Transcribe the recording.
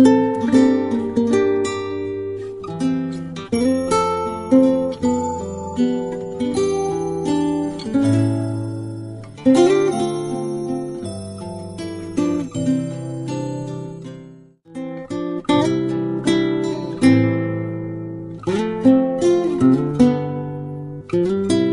Música you